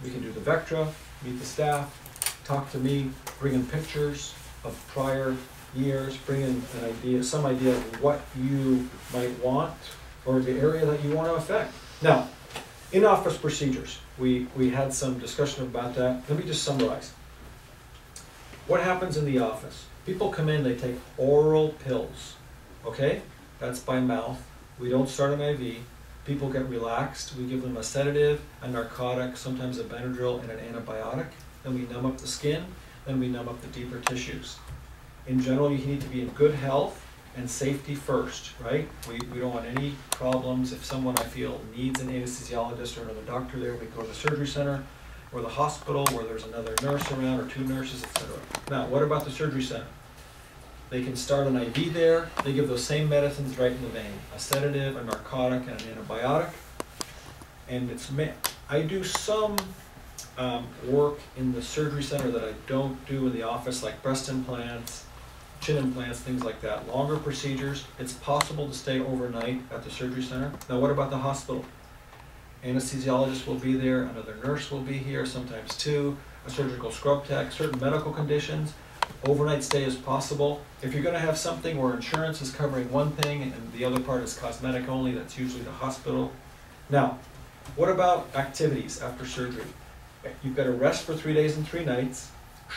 We can do the Vectra, meet the staff, talk to me, bring in pictures of prior years, bring in an idea, some idea of what you might want or the area that you want to affect. Now, in-office procedures, we, we had some discussion about that. Let me just summarize. What happens in the office? People come in, they take oral pills, okay? That's by mouth. We don't start an IV. People get relaxed. We give them a sedative, a narcotic, sometimes a Benadryl, and an antibiotic. Then we numb up the skin, then we numb up the deeper tissues. In general, you need to be in good health and safety first, right? We, we don't want any problems. If someone I feel needs an anesthesiologist or another doctor there, we go to the surgery center or the hospital where there's another nurse around or two nurses, etc. Now, what about the surgery center? They can start an IV there. They give those same medicines right in the vein, a sedative, a narcotic, and an antibiotic. And it's I do some um, work in the surgery center that I don't do in the office, like breast implants, chin implants, things like that. Longer procedures. It's possible to stay overnight at the surgery center. Now, what about the hospital? Anesthesiologist will be there, another nurse will be here, sometimes two, a surgical scrub tech, certain medical conditions. Overnight stay is possible. If you're gonna have something where insurance is covering one thing and the other part is cosmetic only, that's usually the hospital. Now, what about activities after surgery? You've got to rest for three days and three nights.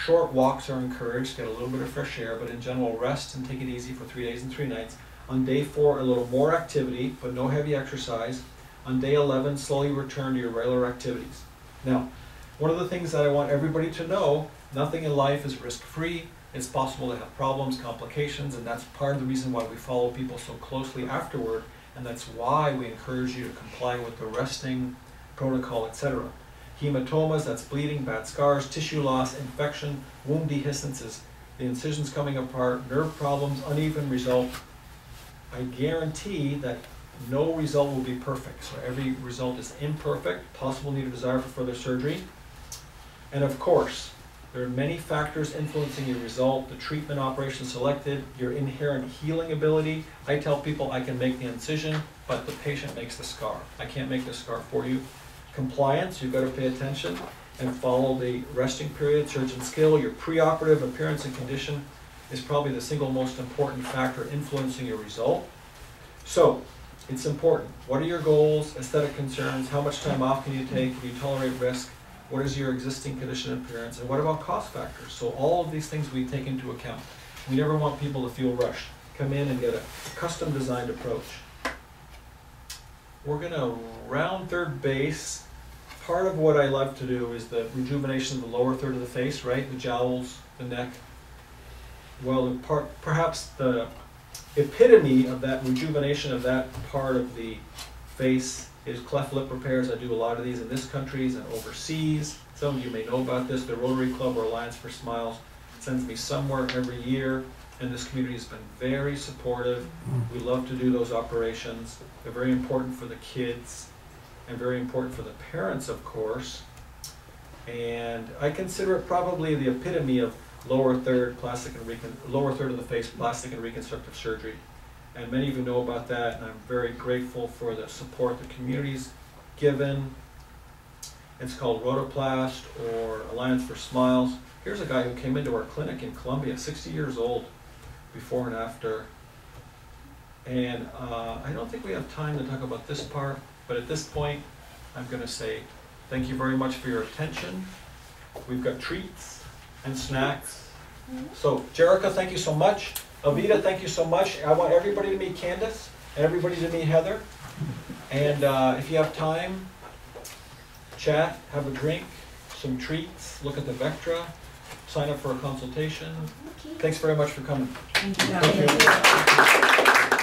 Short walks are encouraged, get a little bit of fresh air, but in general, rest and take it easy for three days and three nights. On day four, a little more activity, but no heavy exercise. On day 11, slowly return to your regular activities. Now, one of the things that I want everybody to know nothing in life is risk free. It's possible to have problems, complications, and that's part of the reason why we follow people so closely afterward, and that's why we encourage you to comply with the resting protocol, etc. Hematomas, that's bleeding, bad scars, tissue loss, infection, wound dehiscences, the incisions coming apart, nerve problems, uneven result. I guarantee that no result will be perfect. So every result is imperfect, possible need or desire for further surgery. And of course, there are many factors influencing your result, the treatment operation selected, your inherent healing ability. I tell people I can make the incision, but the patient makes the scar. I can't make the scar for you. Compliance, you've got to pay attention and follow the resting period, surgeon skill, your preoperative appearance and condition is probably the single most important factor influencing your result. So, it's important. What are your goals, aesthetic concerns, how much time off can you take, can you tolerate risk, what is your existing condition and appearance, and what about cost factors? So all of these things we take into account. We never want people to feel rushed. Come in and get a custom designed approach. We're gonna round third base. Part of what I love to do is the rejuvenation of the lower third of the face, right? The jowls, the neck. Well, perhaps the epitome of that rejuvenation of that part of the face is cleft lip repairs. I do a lot of these in this countries and overseas. Some of you may know about this. The Rotary Club or Alliance for Smiles sends me somewhere every year, and this community has been very supportive. We love to do those operations. They're very important for the kids and very important for the parents, of course. And I consider it probably the epitome of lower third plastic and recon, lower third of the face plastic and reconstructive surgery. And many of you know about that, and I'm very grateful for the support the community's given. It's called Rotaplast or Alliance for Smiles. Here's a guy who came into our clinic in Colombia, 60 years old, before and after. And uh, I don't think we have time to talk about this part, but at this point, I'm going to say thank you very much for your attention. We've got treats and snacks. So, Jerica, thank you so much. Avita, thank you so much. I want everybody to meet Candace, and everybody to meet Heather. And uh, if you have time, chat, have a drink, some treats, look at the Vectra, sign up for a consultation. Thanks very much for coming. Thank you. Thank you.